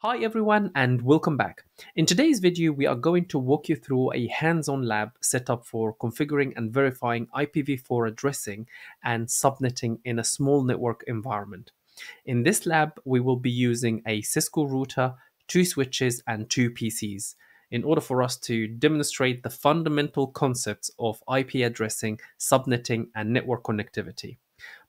Hi everyone and welcome back. In today's video, we are going to walk you through a hands-on lab setup for configuring and verifying IPv4 addressing and subnetting in a small network environment. In this lab, we will be using a Cisco router, two switches and two PCs in order for us to demonstrate the fundamental concepts of IP addressing, subnetting and network connectivity.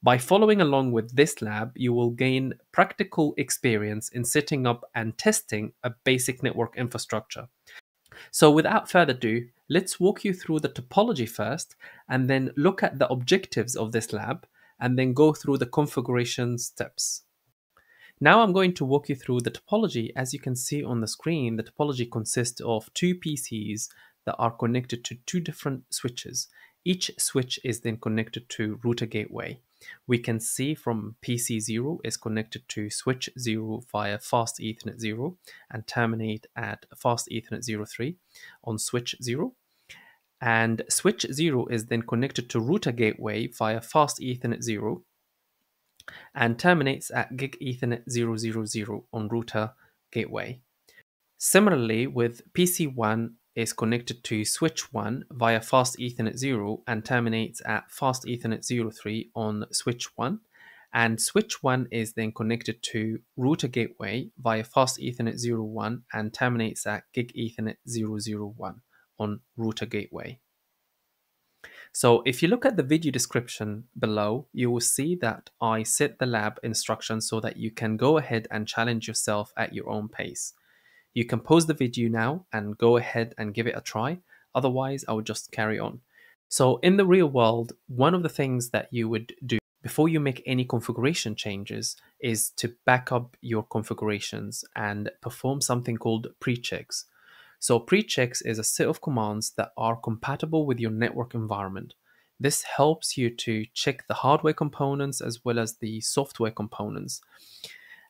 By following along with this lab, you will gain practical experience in setting up and testing a basic network infrastructure. So without further ado, let's walk you through the topology first and then look at the objectives of this lab and then go through the configuration steps. Now I'm going to walk you through the topology. As you can see on the screen, the topology consists of two PCs that are connected to two different switches. Each switch is then connected to router gateway. We can see from PC0 is connected to switch 0 via fast Ethernet 0 and terminate at fast Ethernet 03 on switch 0. And switch 0 is then connected to router gateway via fast Ethernet 0 and terminates at gig Ethernet 000 on router gateway. Similarly, with PC1 is connected to switch 1 via fast Ethernet 0 and terminates at fast Ethernet 03 on switch 1. And switch 1 is then connected to router gateway via fast Ethernet 01 and terminates at gig Ethernet 001 on router gateway. So if you look at the video description below, you will see that I set the lab instructions so that you can go ahead and challenge yourself at your own pace. You can pause the video now and go ahead and give it a try. Otherwise, I would just carry on. So in the real world, one of the things that you would do before you make any configuration changes is to back up your configurations and perform something called pre-checks. So pre-checks is a set of commands that are compatible with your network environment. This helps you to check the hardware components as well as the software components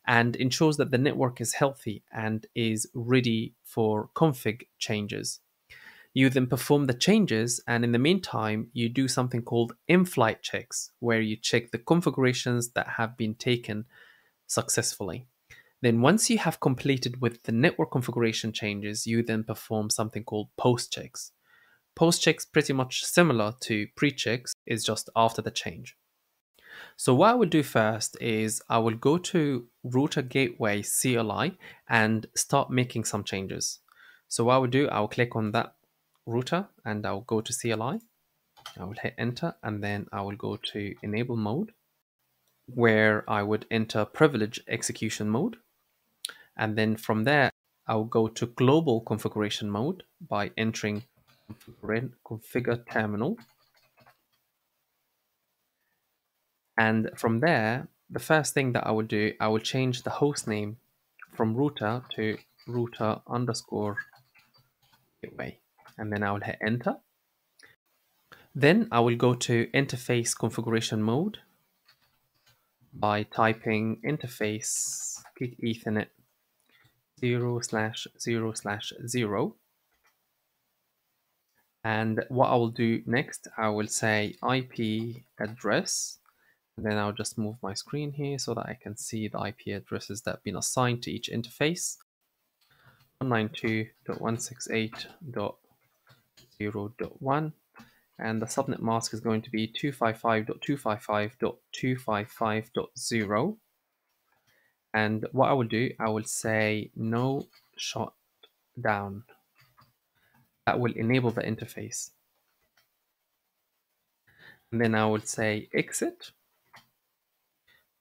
and ensures that the network is healthy and is ready for config changes. You then perform the changes, and in the meantime, you do something called in flight checks, where you check the configurations that have been taken successfully. Then, once you have completed with the network configuration changes, you then perform something called post checks. Post checks, pretty much similar to pre checks, is just after the change. So what I would do first is I will go to router gateway CLI and start making some changes. So what I would do, I'll click on that router and I'll go to CLI. I will hit enter and then I will go to enable mode where I would enter privilege execution mode. And then from there, I'll go to global configuration mode by entering configure terminal And from there, the first thing that I will do, I will change the host name from router to router underscore gateway. And then I will hit enter. Then I will go to interface configuration mode by typing interface gig ethernet 0 slash 0 slash 0 and what I will do next I will say IP address then I'll just move my screen here so that I can see the IP addresses that have been assigned to each interface. 192.168.0.1 and the subnet mask is going to be 255.255.255.0 and what I will do, I will say no shut down. That will enable the interface. And then I will say exit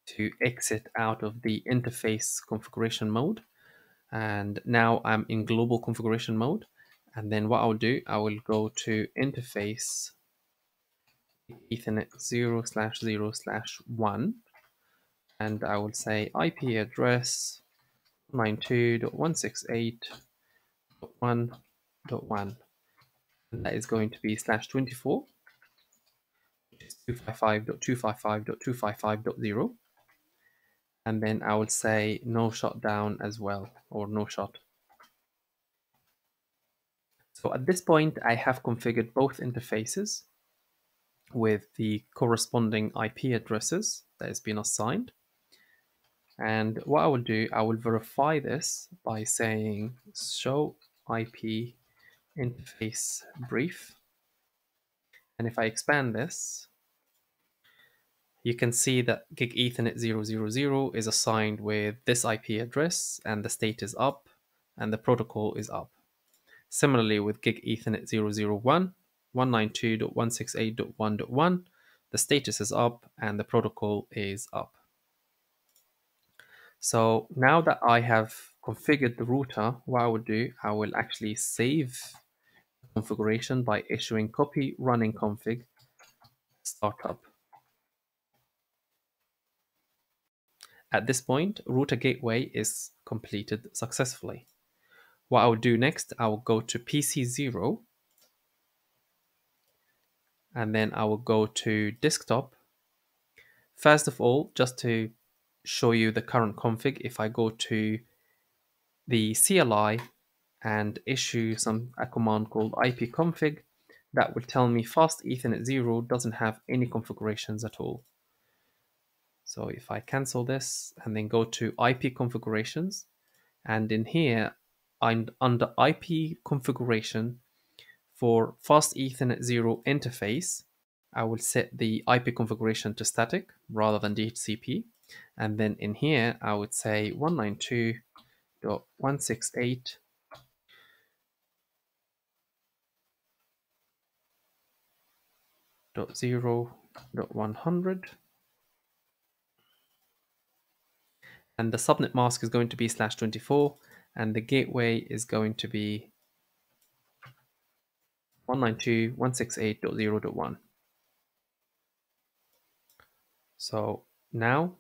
to exit out of the interface configuration mode. And now I'm in global configuration mode. And then what I'll do, I will go to interface ethernet 0 slash 0 slash 1. And I will say IP address 92.168.1.1. And that is going to be slash 24, which is 255.255.255.0 and then I will say no shutdown as well or no shut. So at this point, I have configured both interfaces with the corresponding IP addresses that has been assigned. And what I will do, I will verify this by saying show IP interface brief. And if I expand this, you can see that gig ethernet 000 is assigned with this IP address and the state is up and the protocol is up. Similarly with gig ethernet 001, 192.168.1.1, the status is up and the protocol is up. So now that I have configured the router, what I will do, I will actually save the configuration by issuing copy running config startup. At this point, router gateway is completed successfully. What I will do next, I will go to PC0 and then I will go to desktop. First of all, just to show you the current config, if I go to the CLI and issue some a command called ipconfig, that will tell me fast ethernet 0 doesn't have any configurations at all. So if I cancel this and then go to IP configurations, and in here, I'm under IP configuration for fast Ethernet 0 interface, I will set the IP configuration to static rather than DHCP. And then in here, I would say 192.168 dot zero dot one hundred and the subnet mask is going to be slash 24 and the gateway is going to be 192.168.0.1 so now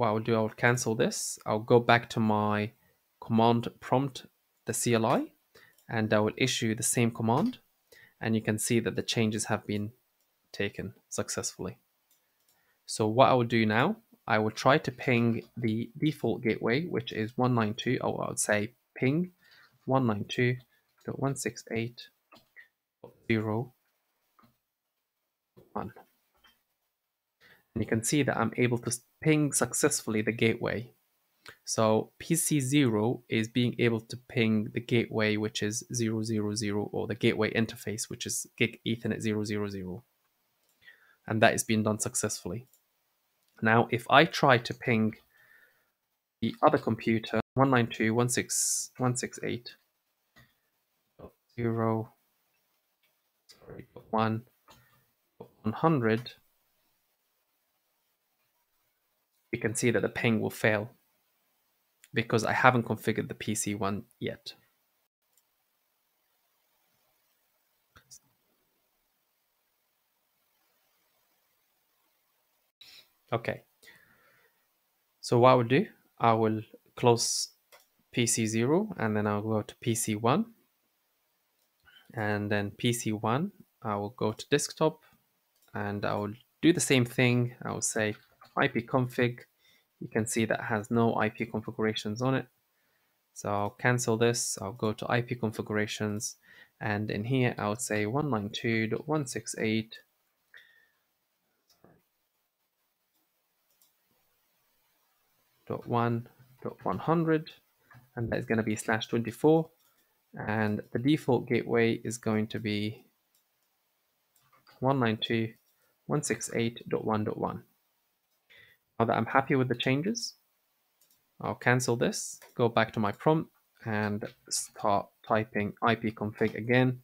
what I'll do I'll cancel this. I'll go back to my command prompt the CLI and I will issue the same command and you can see that the changes have been taken successfully. So what I will do now I will try to ping the default gateway, which is 192, or I would say ping 192.168.0.1. And you can see that I'm able to ping successfully the gateway. So PC0 is being able to ping the gateway, which is 000, or the gateway interface, which is gig Ethernet 000. And that is being done successfully. Now, if I try to ping the other computer, 192.168.0, sorry, 1, 100, you can see that the ping will fail because I haven't configured the PC one yet. Okay. So what I will do, I will close PC0 and then I'll go to PC1 and then PC1 I will go to desktop and I will do the same thing. I will say ipconfig. You can see that has no IP configurations on it. So I'll cancel this. I'll go to IP configurations and in here I would say 192.168 dot one dot one hundred and that is going to be slash 24 and the default gateway is going to be 192.168.1.1 now that I'm happy with the changes I'll cancel this go back to my prompt and start typing ipconfig again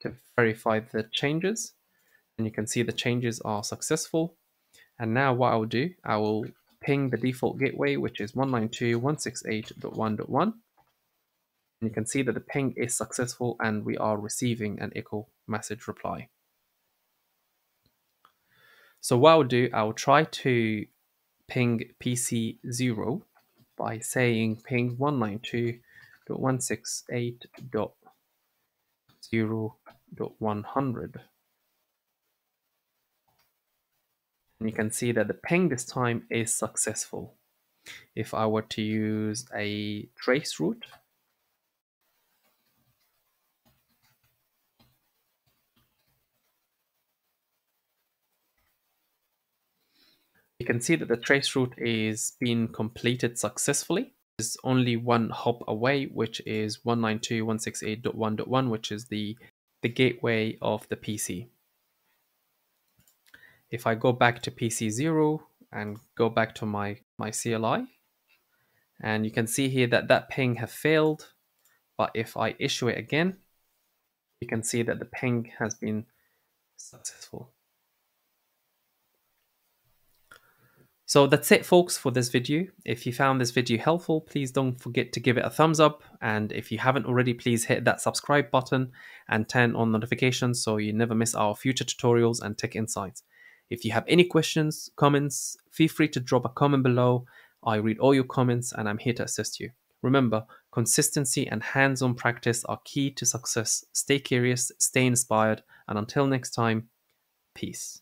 to verify the changes. And you can see the changes are successful. And now what I'll do I will ping the default gateway, which is 192.168.1.1. And you can see that the ping is successful and we are receiving an echo message reply. So what I'll do, I'll try to ping PC0 by saying ping 192.168.0.100. And you can see that the ping this time is successful. If I were to use a trace route, You can see that the trace route is being completed successfully. There's only one hop away, which is 192.168.1.1, which is the, the gateway of the PC. If I go back to PC0 and go back to my, my CLI, and you can see here that that ping have failed, but if I issue it again, you can see that the ping has been successful. So that's it folks for this video. If you found this video helpful, please don't forget to give it a thumbs up. And if you haven't already, please hit that subscribe button and turn on notifications so you never miss our future tutorials and tech insights. If you have any questions, comments, feel free to drop a comment below. I read all your comments and I'm here to assist you. Remember, consistency and hands on practice are key to success. Stay curious, stay inspired, and until next time, peace.